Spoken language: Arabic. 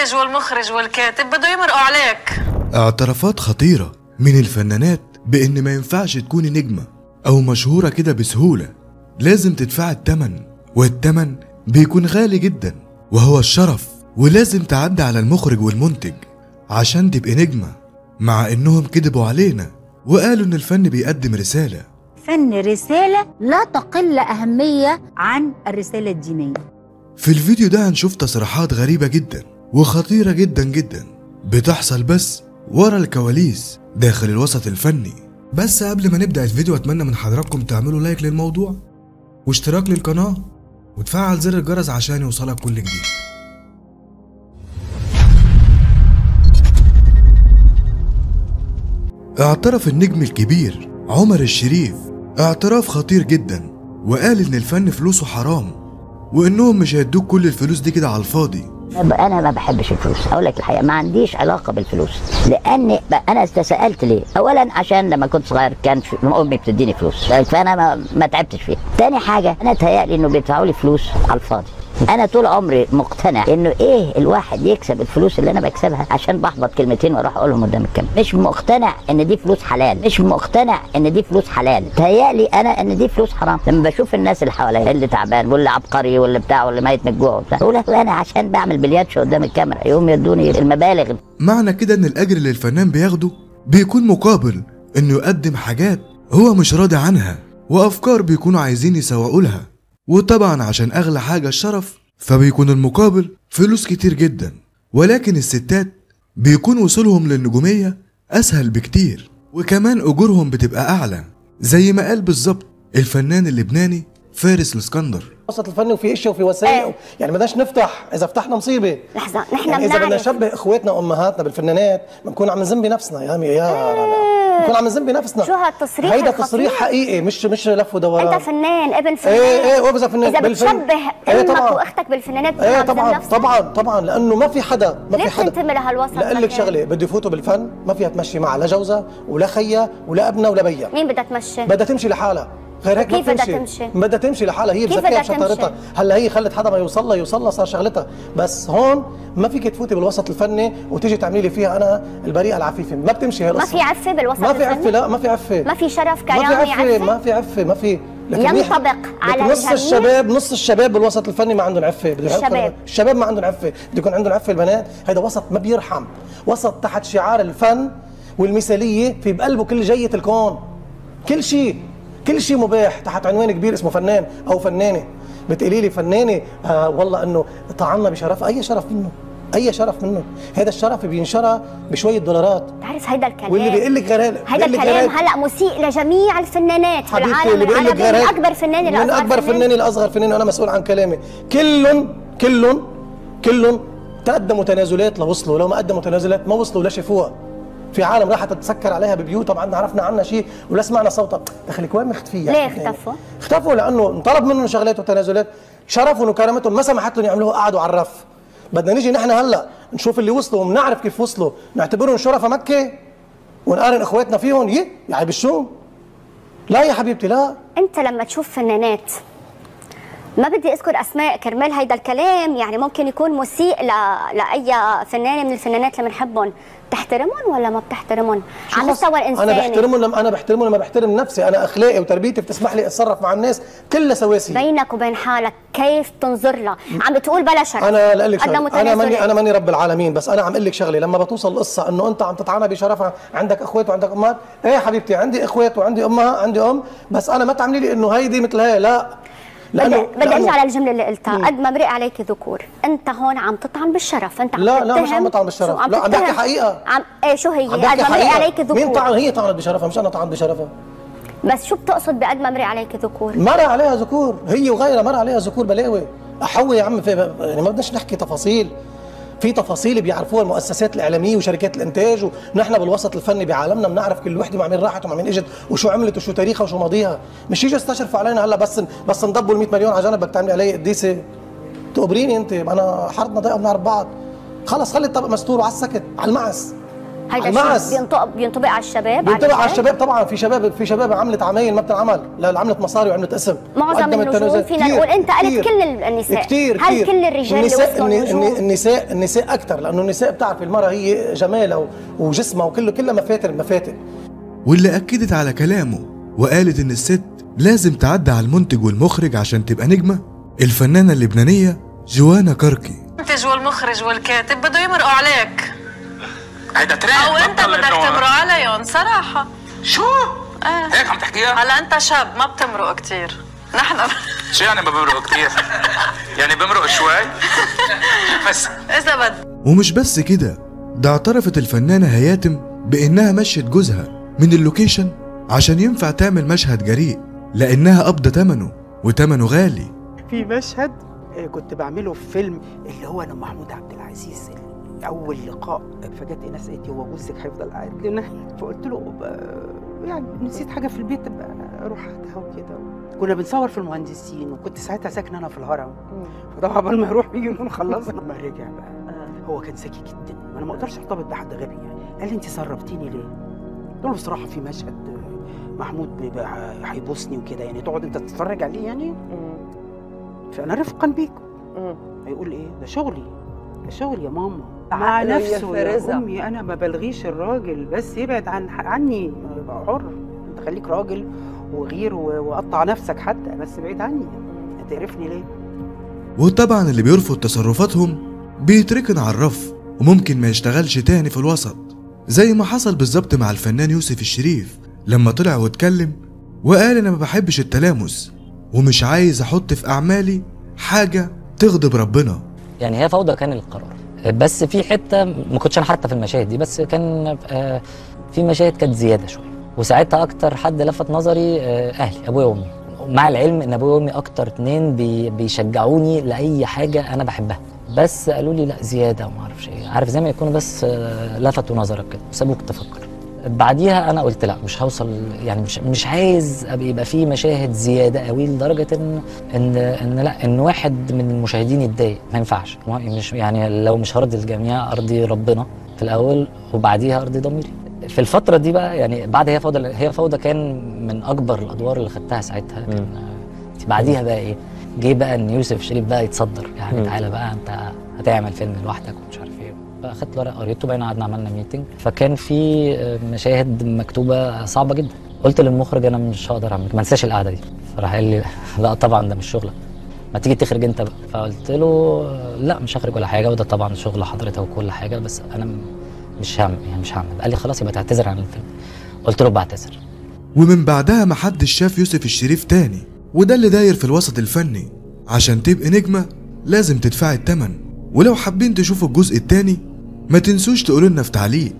والمخرج والكاتب بده يمرقوا عليك. اعترافات خطيرة من الفنانات بإن ما ينفعش تكوني نجمة أو مشهورة كده بسهولة. لازم تدفع التمن والتمن بيكون غالي جدا وهو الشرف ولازم تعدي على المخرج والمنتج عشان تبقي نجمة. مع إنهم كذبوا علينا وقالوا إن الفن بيقدم رسالة. فن رسالة لا تقل أهمية عن الرسالة الدينية. في الفيديو ده هنشوف تصريحات غريبة جدا. وخطيرة جدا جدا. بتحصل بس ورا الكواليس داخل الوسط الفني. بس قبل ما نبدأ الفيديو أتمنى من حضراتكم تعملوا لايك للموضوع واشتراك للقناة وتفعل زر الجرس عشان يوصلك كل جديد. اعترف النجم الكبير عمر الشريف اعتراف خطير جدا وقال إن الفن فلوسه حرام وإنهم مش هيدوك كل الفلوس دي كده على الفاضي. أنا ما بحبش الفلوس. أقول لك الحقيقة ما عنديش علاقة بالفلوس. لأن أنا تساءلت ليه؟ اولا عشان لما كنت صغير كان أمي بتديني فلوس. فأنا ما, ما تعبتش فيها. تاني حاجة أنا تهيألي إنه بيدفعوا لي فلوس على الفاضي. أنا طول عمري مقتنع إنه إيه الواحد يكسب الفلوس اللي أنا بكسبها عشان بحبط كلمتين وأروح أقولهم قدام الكاميرا. مش مقتنع إن دي فلوس حلال. مش مقتنع إن دي فلوس حلال. تهيألي أنا إن دي فلوس حرام. لما بشوف الناس اللي حواليا اللي تعبان واللي عبقري واللي بتاع واللي ميت من الجوع وبتاع أقول أنا عشان بعمل بلياتشو قدام الكاميرا يقوم يدوني المبالغ. معنى كده إن الأجر اللي الفنان بياخده بيكون مقابل إنه يقدم حاجات هو مش راضي عنها وأفكار بيكونوا عايزين يسوقوا لها. وطبعا عشان أغلى حاجة الشرف فبيكون المقابل فلوس كتير جدا ولكن الستات بيكون وصولهم للنجومية أسهل بكتير وكمان أجورهم بتبقى أعلى. زي ما قال بالظبط الفنان اللبناني فارس الإسكندر. الوسط الفني وفي اشياء وفي وسائل إيه. يعني بدناش نفتح إذا فتحنا مصيبة. لحظة نحن يعني إذا بدنا نشبه إخواتنا وأمهاتنا بالفنانات بنكون عم نذنب بنفسنا. يا يا رنا بنكون عم نذنب بنفسنا شو هالتصريح هيدا؟ تصريح حقيقي مش مش لف ودوران انت فنان ابن فنان إيه إيه وابذا فنان إذا. بتشبه إيه أمك. وأختك بالفنانات إيه طبعا. طبعا طبعا لأنه ما في حدا ما ليه في حدا بتنتمي لهالوسط لأقول لك؟ شغلة بده يفوتوا بالفن ما فيها تمشي معها لا جوزها ولا خيها ولا ابنها ولا بيها مين بدها تمشي؟ بدها تمشي لحالها غير هيك ما كيف بدها بتمشي. تمشي؟ بدها تمشي لحالها. هي بذكية بشطارتها تمشي؟ هلا هي خلت حدا ما يوصل لها يوصل لها صار شغلتها بس هون ما فيك تفوتي بالوسط الفني وتيجي تعملي لي فيها أنا البريئة العفيفة. ما بتمشي هي ما في عفة بالوسط ما في؟ عفة لا ما في عفة. ما في شرف ما في عفة ما في عفة ما في. لكن ينطبق لكن على نص الجميع؟ الشباب نص الشباب بالوسط الفني ما عندهم عفة. الشباب. الشباب ما عندهم عفة. بده يكون عندهم عفة البنات. هيدا وسط ما بيرحم. وسط تحت شعار الفن والمثالية في بقلبه كل جية الكون. كل شيء. كل شيء مباح. تحت عنوان كبير اسمه فنان أو فنانة. بتقولي لي فنانة آه والله إنه طعنا بشرف. أي شرف منه؟ أي شرف منه؟ هذا الشرف بينشرى بشوية دولارات. بتعرف هيدا الكلام؟ واللي بيقول لك غير هيدا الكلام. هلأ مسيء لجميع الفنانات في العالم. اللي بيقول لك غير من أكبر فنان من لأصغر أكبر فنان لأصغر فنان وأنا مسؤول عن كلامي. كلهم كلهم كلهم تقدموا تنازلات لوصلوا. لو ما قدموا تنازلات ما وصلوا ولا شافوها في عالم راحت تتسكر عليها ببيوتها ما عندنا عرفنا عنها شيء ولا سمعنا صوتها دخلك وين مختفية ليه اختفوا؟ اختفوا لأنه انطلب منهم شغلات وتنازلات شرفهم وكرامتهم ما سمحت لهم يعملوها قعدوا على الرف. بدنا نيجي نحن هلأ نشوف اللي وصلوا وبنعرف كيف وصلوا. نعتبرهم شرفاء مكة ونقارن إخواتنا فيهم. يه يعني بالشو لا يا حبيبتي لا. أنت لما تشوف فنانات ما بدي أذكر أسماء كرمال هيدا الكلام يعني ممكن يكون مسيء ل... لأي فنانة من الفنانات اللي بنحبهم. بتحترمهم ولا ما بتحترمهم؟ على المستوى الانساني أنا بحترمهم لما أنا بحترمهم لما بحترم نفسي. أنا أخلاقي وتربيتي بتسمح لي أتصرف مع الناس كلها سواسيه بينك وبين حالك كيف تنظر لها؟ عم بتقول بلا شرف أنا لك شغلة. أنا ماني. أنا ماني رب العالمين بس أنا عم أقول لك شغلة. لما بتوصل القصة إنه أنت عم تطعنها بشرفها عندك إخوات وعندك أمهات إيه حبيبتي عندي إخوات وعندي أمها عندي أم بس أنا ما تعملي لي إنه هيدي مثل هي لا. بدي بدي ارجع على الجملة اللي قلتها. قد ما مرق عليك ذكور. أنت هون عم تطعن بالشرف. أنت عم لا، لا، مش عم بطعن بالشرف. عم لا، عم بحكي؟ حقيقة. عم إيه شو هي؟ قد ما مرق. عليك ذكور. مين طعن؟ هي طعنت بشرفها مش أنا طعنت بشرفها. بس شو بتقصد بقد ما مرق عليك ذكور؟ مر عليها ذكور. هي وغيرها مر عليها ذكور بلاوي. أحوي يا عم في يعني ما بدناش نحكي تفاصيل. في تفاصيل بيعرفوها المؤسسات الإعلامية وشركات الإنتاج ونحن بالوسط الفني بعالمنا بنعرف كل وحده مع مين راحت ومع مين إجت وشو عملت وشو تاريخها وشو ماضيها. مش يجي يستشرفوا علينا هلا بس بس نضبوا ال 100 مليون على جنب بدك تعملي علي قديسة. تقبريني أنت أنا حرضنا ضيقه بنعرف بعض. خلص خلي الطبق مستور وعلى السكت على المعس. هيدا. الشيء بينطبق بينطبق على الشباب بينطبق على؟ الشباب طبعا في شباب في شباب عملت عمايل ما بتنعمل لا عملت مصاري وعملت اسم معظم النجوم. فينا نقول انت قلت. كل النساء كتير هل كتير. كل الرجال اللي النساء النساء النساء أكثر لأنه النساء بتعرف المرأة هي جمالها وجسمها وكله كلها مفاتن مفاتن واللي أكدت على كلامه وقالت إن الست لازم تعدي على المنتج والمخرج عشان تبقى نجمة الفنانة اللبنانية جوانا كركي المنتج والمخرج والكاتب بده يمرقوا عليك هيدا ترند أو أنت بدك تمرق عليهم صراحة شو؟ آه. هيك عم تحكيها؟ هلا أنت شاب ما بتمرق كتير نحن شو يعني ما بمرق كثير؟ يعني بمرق شوي؟ بس إذا بد ومش بس كده ده اعترفت الفنانة هياتم بإنها مشيت جوزها من اللوكيشن عشان ينفع تعمل مشهد جريء لأنها قبضة تمنه وتمنه غالي في مشهد آه، كنت بعمله في فيلم اللي هو أنا محمود عبد العزيز أول لقاء فجت ايناس قالت هو جوزك هيفضل قاعد؟ لنا فقلت له يعني نسيت حاجة في البيت بقى أروح هاتها وكده. كنا بنصور في المهندسين وكنت ساعتها ساكنه أنا في الهرم. فطبعا قبل ما يروح بيجي نكون خلصنا لما رجع بقى هو كان ذكي جدا. أنا ما أقدرش أرتبط بحد غبي يعني. قال لي أنت سربتيني ليه؟ قلت له بصراحة في مشهد آه، محمود هيبوسني وكده يعني. تقعد أنت تتفرج عليه يعني؟ فأنا رفقا بيكم. هيقول إيه؟ ده شغلي ده شغلي يا ماما. مع نفسه يا. أمي أنا ما بلغيش الراجل بس يبعد عن عني. يبقى حر. أنت خليك راجل وغير و- وقطع نفسك حتى بس بعيد عني. هتقرفني ليه؟ وطبعا اللي بيرفض تصرفاتهم بيتركن على الرف وممكن ما يشتغلش تاني في الوسط. زي ما حصل بالظبط مع الفنان يوسف الشريف لما طلع واتكلم وقال أنا ما بحبش التلامس ومش عايز أحط في أعمالي حاجة تغضب ربنا. يعني هي فوضى كان القرار. بس في حتة ما كنتش أنا حتى في المشاهد دي بس كان آه، في مشاهد كانت زيادة شوية. وساعتها أكتر حد لفت نظري آه، أهلي أبويا وأمي. مع العلم إن أبويا وأمي أكتر اتنين بي بيشجعوني لأي حاجة أنا بحبها. بس قالوا لي لأ زيادة وما أعرفش إيه. عارف زي ما يكونوا بس آه، لفتوا نظرك كده وسابوك تفكر. بعديها أنا قلت لا مش هوصل يعني مش مش عايز يبقى في مشاهد زيادة قوي لدرجة إن إن إن لا إن واحد من المشاهدين يتضايق. ما ينفعش. مش يعني لو مش هرضي الجميع أرضي ربنا في الأول وبعديها أرضي ضميري. في الفترة دي بقى يعني بعد هي فوضى هي فوضى كان من أكبر الأدوار اللي خدتها ساعتها. كان بعديها بقى إيه؟ جه بقى إن يوسف شريف بقى يتصدر. يعني تعالى بقى أنت هتعمل فيلم لوحدك ومش عارف فاخدت الورق قريته بقينا قعدنا عملنا ميتنج فكان في آه، مشاهد مكتوبة صعبة جدا. قلت للمخرج أنا مش هقدر أعمل ما انساش القعدة دي. فراح قال لي لا طبعا ده مش شغلك ما تيجي تخرج أنت بقى. فقلت له لا مش هخرج ولا حاجة وده طبعا شغل حضرتك وكل حاجة بس أنا مش هعمل يعني مش هعمل. قال لي خلاص يبقى تعتذر عن الفيلم. قلت له بعتذر. ومن بعدها محدش شاف يوسف الشريف تاني. وده اللي داير في الوسط الفني. عشان تبقى نجمة لازم تدفعي التمن. ولو حابين تشوفوا الجزء التاني ما تنسوش تقولوا لنا في تعليق.